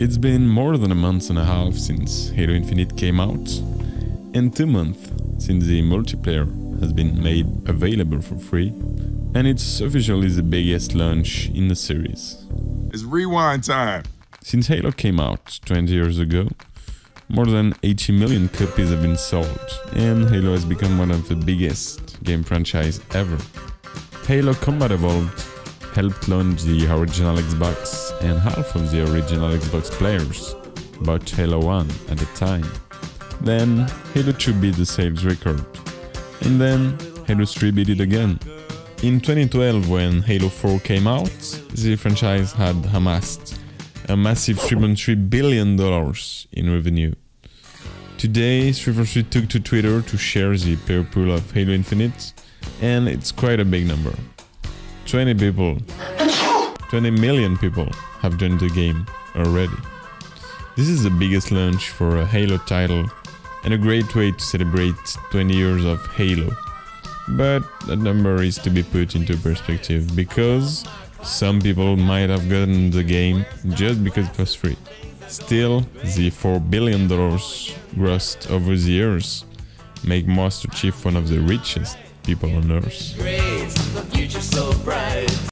It's been more than a month and a half since Halo Infinite came out, and two months since the multiplayer has been made available for free, and it's officially the biggest launch in the series. It's rewind time. Since Halo came out 20 years ago, more than 80 million copies have been sold, and Halo has become one of the biggest game franchise ever. Halo Combat Evolved helped launch the original Xbox, and half of the original Xbox players bought Halo 1 at the time. Then Halo 2 beat the sales record, and then Halo 3 beat it again. In 2012, when Halo 4 came out, the franchise had amassed a massive $3.3 billion in revenue. Today, 343 took to Twitter to share the player pool of Halo Infinite, and it's quite a big number. 20 people, 20 million people have joined the game already. This is the biggest launch for a Halo title and a great way to celebrate 20 years of Halo. But that number is to be put into perspective because some people might have gotten the game just because it was free. Still, the $4 billion grossed over the years make Master Chief one of the richest people on Earth. The future's so bright.